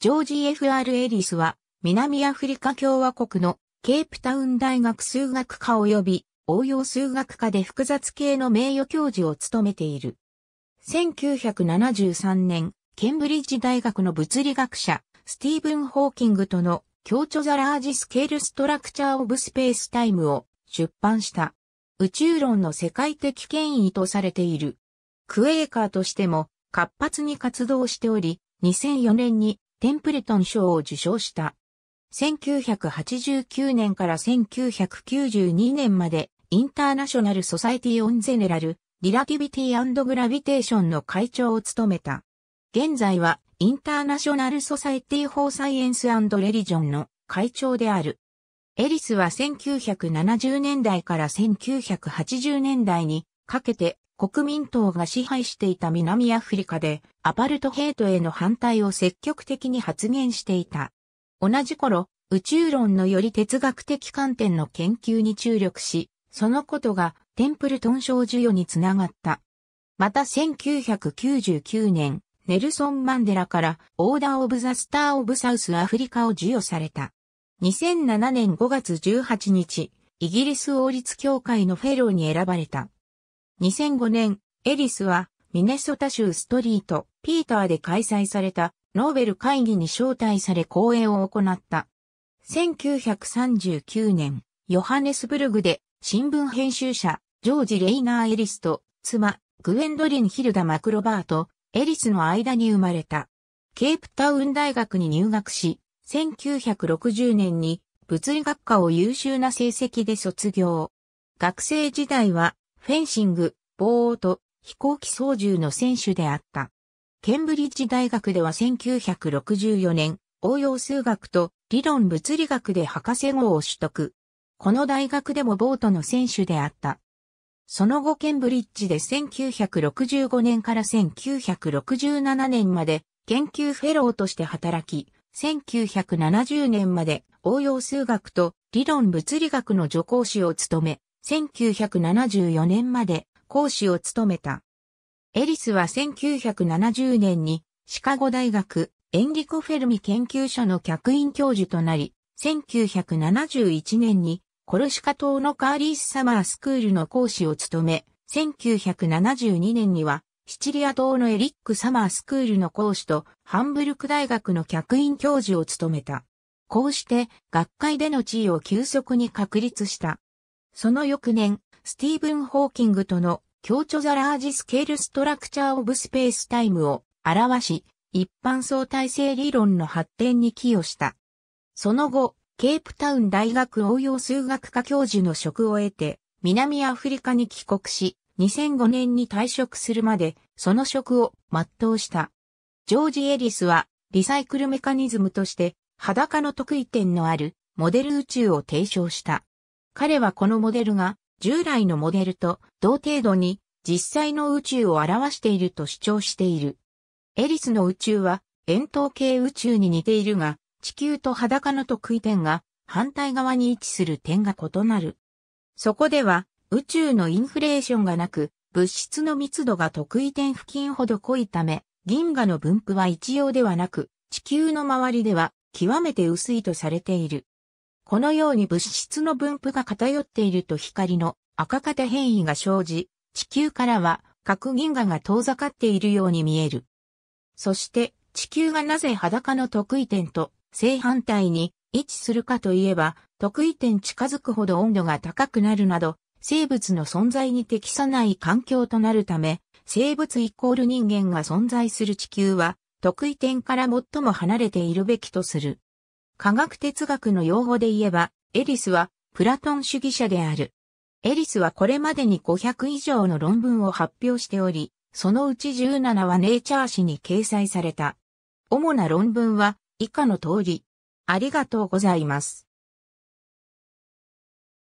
ジョージ・ F.R. エリスは、南アフリカ共和国のケープタウン大学数学科及び応用数学科で複雑系の名誉教授を務めている。1973年、ケンブリッジ大学の物理学者、スティーブン・ホーキングとの共著 The Large Scale Structure of Space-Time を出版した。宇宙論の世界的権威とされている。クエーカーとしても活発に活動しており、2004年にテンプレトン賞を受賞した。1989年から1992年までインターナショナルソサイティオンゼネラル、リラティビティグラビテーションの会長を務めた。現在はインターナショナルソサイティフォーサイエンスレリジョンの会長である。エリスは1970年代から1980年代にかけて国民党が支配していた南アフリカでアパルトヘイトへの反対を積極的に発言していた。同じ頃、宇宙論のより哲学的観点の研究に注力し、そのことがテンプルトン賞授与につながった。また1999年、ネルソン・マンデラからオーダー・オブ・ザ・スター・オブ・サウス・アフリカを授与された。2007年5月18日、イギリス王立協会のフェローに選ばれた。2005年、エリスはミネソタ州ストリート、ピーターで開催されたノーベル会議に招待され講演を行った。1939年、ヨハネスブルグで新聞編集者、ジョージ・レイナー・エリスと妻、グエンドリン・ヒルダ・マクロバート、エリスの間に生まれた。ケープタウン大学に入学し、1960年に物理学科を優秀な成績で卒業。学生時代はフェンシング、ボート、飛行機操縦の選手であった。ケンブリッジ大学では1964年、応用数学と理論物理学で博士号を取得。この大学でもボートの選手であった。その後ケンブリッジで1965年から1967年まで研究フェローとして働き、1970年まで応用数学と理論物理学の助講師を務め、1974年まで講師を務めた。エリスは1970年にシカゴ大学エンリコ・フェルミ研究所の客員教授となり、1971年にコルシカ島のカーリースサマースクールの講師を務め、1972年にはシチリア島のエリック・サマースクールの講師とハンブルク大学の客員教授を務めた。こうして学会での地位を急速に確立した。その翌年、スティーブン・ホーキングとの強調ザラージスケールストラクチャーオブスペースタイムを表し、一般相対性理論の発展に寄与した。その後、ケープタウン大学応用数学科教授の職を得て、南アフリカに帰国し、2005年に退職するまで、その職を全うした。ジョージ・エリスは、リサイクルメカニズムとして、裸の得意点のあるモデル宇宙を提唱した。彼はこのモデルが従来のモデルと同程度に実際の宇宙を表していると主張している。エリスの宇宙は円筒形宇宙に似ているが、地球と裸の得意点が反対側に位置する点が異なる。そこでは宇宙のインフレーションがなく、物質の密度が得意点付近ほど濃いため、銀河の分布は一様ではなく、地球の周りでは極めて薄いとされている。このように物質の分布が偏っていると光の赤型変異が生じ、地球からは核銀河が遠ざかっているように見える。そして地球がなぜ裸の得意点と正反対に位置するかといえば、得意点近づくほど温度が高くなるなど、生物の存在に適さない環境となるため、生物イコール人間が存在する地球は、得意点から最も離れているべきとする。科学哲学の用語で言えば、エリスはプラトン主義者である。エリスはこれまでに500以上の論文を発表しており、そのうち17はネイチャー誌に掲載された。主な論文は以下の通り。ありがとうございます。